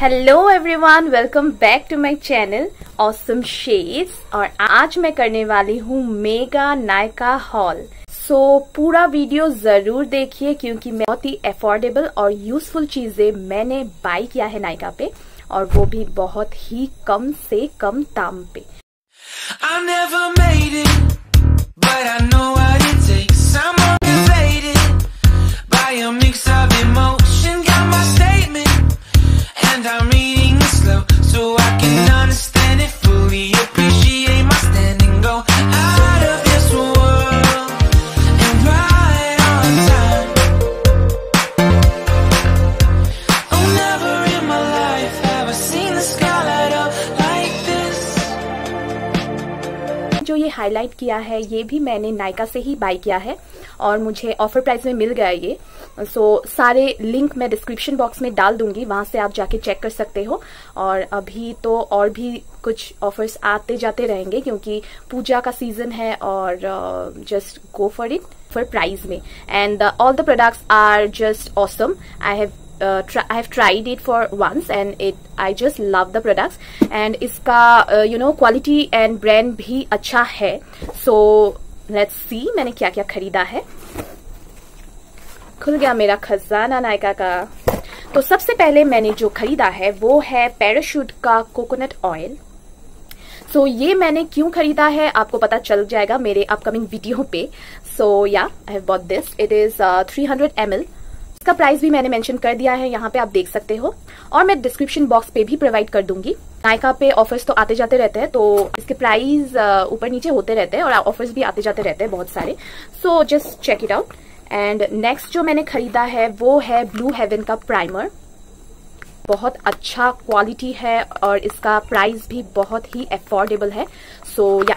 Hello everyone welcome back to my channel awesome shades और आज मैं करने वाली हूँ मेगा नायका हॉल। सो पूरा वीडियो ज़रूर देखिए क्योंकि बहुत ही अफोर्डेबल और यूजफुल चीज़ें मैंने बाय किया है नायका पे और वो भी बहुत ही कम से कम दाम पे। I never made it, ये हाईलाइट किया है, ये भी मैंने नायका से ही बाय किया है और मुझे ऑफ़र प्राइस में मिल गया ये। सो सारे लिंक मैं डिस्क्रिप्शन बॉक्स में डाल दूँगी, वहाँ से आप जाके चेक कर सकते हो। और अभी तो और भी कुछ ऑफर्स आते जाते रहेंगे क्योंकि पूजा का सीज़न है और just go for it for price में। And all the products are just awesome I have uh, I have tried it for once and it I just love the products. And इसका you know quality and brand भी अच्छा है. So let's see मैंने क्या क्या खरीदा है. खुल गया मेरा खजाना नायका का. तो सबसे पहले मैंने जो खरीदा है वो है पैराशूट का कोकोनट ऑयल सो so, ये मैंने क्यों खरीदा है आपको पता चल जाएगा मेरे अपकमिंग वीडियो पे. So yeah I have bought this it is three hundred इसका प्राइस भी मैंने मेंशन कर दिया है, यहाँ पे आप देख सकते हो। और मैं डिस्क्रिप्शन बॉक्स पे भी प्रोवाइड कर दूँगी। नायका पे ऑफर्स तो आते जाते रहते हैं तो इसके प्राइस ऊपर नीचे होते रहते हैं और ऑफर्स भी आते जाते रहते हैं बहुत सारे। So just check it out and next जो मैंने खरीदा है, वो है ब्लू हेवन का प्राइमर बहुत अच्छा क्वालिटी है और इसका प्राइस भी बहुत ही अफोर्डेबल है। So yeah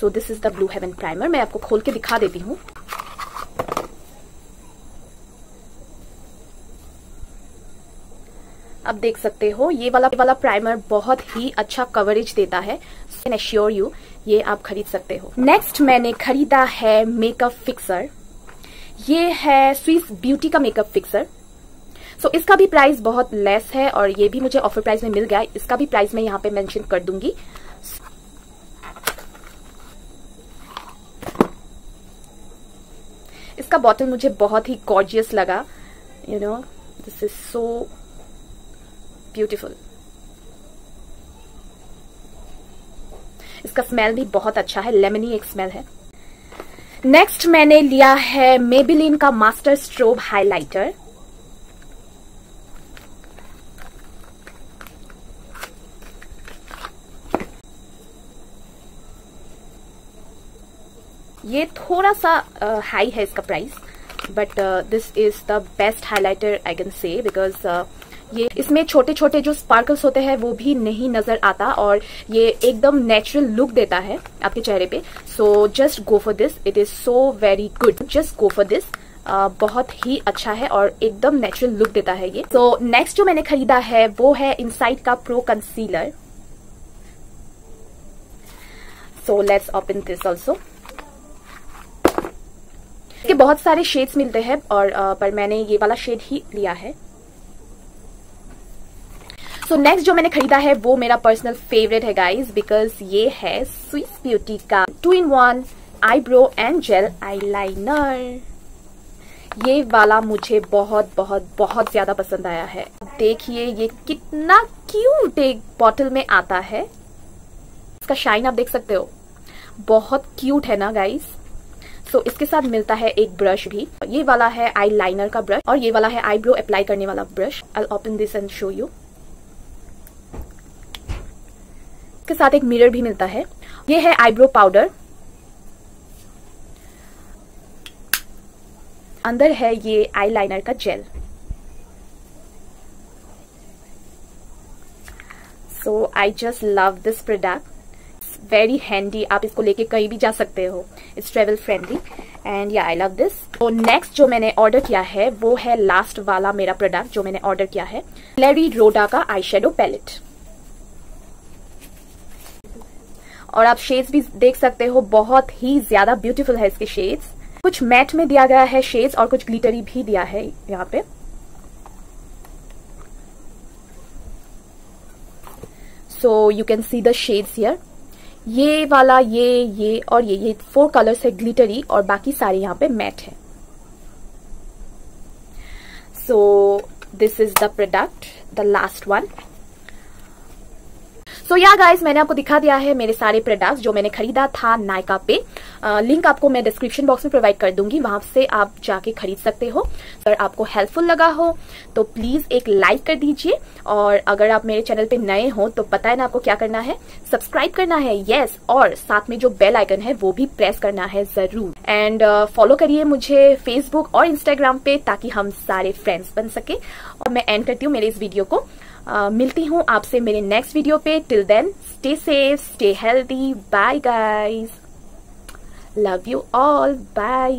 so this is the blue heaven primer मैं आपको खोल के दिखा देती हूँ। अब देख सकते हो ये वाला ये वाला प्राइमर बहुत ही अच्छा कवरेज देता है। एश्योर यू ये आप खरीद सकते हो। नेक्स्ट मैंने खरीदा है मेकअप फिक्सर ये है स्विस ब्यूटी का मेकअप फिक्सर सो so, इसका भी प्राइस बहुत लेस है और ये भी मुझे ऑफ़र प्राइस में मिल गया। इसका भी प्राइस मैं यहाँ पे मेंशन कर दूँगी। इसका बॉटल मुझे बहुत ही गॉर्जियस लगा। You know this is so beautiful इसका स्मेल भी बहुत अच्छा है लेमनी एक स्मेल है। नेक्स्ट मैंने लिया है मेबिलिन का मास्टर स्ट्रोब हाइलाइटर ये थोड़ा सा हाई uh, है इसका price but this is the best highlighter I can say because ये इसमें छोटे छोटे जो स्पार्कल्स होते हैं वो भी नहीं नज़र आता और ये एकदम नेचुरल लुक देता है आपके चेहरे पे। So just go for this it is so very good just go for this बहुत ही अच्छा है और एकदम नेचुरल लुक देता है ये। सो so, नेक्स्ट जो मैंने खरीदा है वो है इनसाइड का pro concealer so let's open this also इसके बहुत सारे शेड्स मिलते हैं और uh, पर मैंने ये वाला शेड ही लिया है। सो so, नेक्स्ट जो मैंने खरीदा है वो मेरा पर्सनल फेवरेट है गाइज़ बिकॉज़ ये है स्विस ब्यूटी का two in one eyebrow and gel eyeliner ये वाला मुझे बहुत बहुत बहुत ज़्यादा पसंद आया है। देखिए ये कितना क्यूट एक बॉटल में आता है। इसका शाइन आप देख सकते हो। बहुत क्यूट है ना गाइस सो इसके साथ मिलता है एक ब्रश भी। ये वाला है आई लाइनर का ब्रश और ये वाला है आईब्रो अप्लाई करने वाला brush I open this and show you के साथ एक मिरर भी मिलता है। ये है आईब्रो पाउडर। अंदर है ये आईलाइनर का gel. So I just love this product very handy आप इसको लेके कहीं भी जा सकते हो। It's travel friendly and yeah I love this तो नेक्स्ट जो मैंने ऑर्डर किया है, वो है लास्ट वाला मेरा प्रोडक्ट जो मैंने ऑर्डर किया है। लेरी रोडा का आई शेडो पैलेट और आप शेड्स भी देख सकते हो, बहुत ही ज़्यादा ब्यूटीफुल है इसके शेड्स कुछ मैट में दिया गया है शेड्स और कुछ ग्लिटरी भी दिया है यहाँ पे। So you can see the shades here ये वाला, ये ये और ये ये फोर कलर्स है ग्लिटरी और बाकी सारे यहाँ पे मैट है। So this is the product the last one so yeah guys मैंने आपको दिखा दिया है मेरे सारे प्रोडक्ट्स जो मैंने खरीदा था नायका पे। आ, लिंक आपको मैं डिस्क्रिप्शन बॉक्स में प्रोवाइड कर दूँगी वहाँ से आप जाके खरीद सकते हो। अगर आपको हेल्पफुल लगा हो तो प्लीज़ एक लाइक कर दीजिए। और अगर आप मेरे चैनल पे नए हो तो पता है ना आपको क्या करना है? सब्सक्राइब करना है येस और साथ में जो बेल आइकन है वो भी प्रेस करना है ज़रूर। एंड फॉलो करिए मुझे फेसबुक और इंस्टाग्राम पे ताकि हम सारे फ्रेंड्स बन सके। और मैं एंड करती हूँ मेरे इस वीडियो को। मिलती हूँ आपसे मेरे नेक्स्ट वीडियो पे. Till then stay safe stay healthy bye guys love you all bye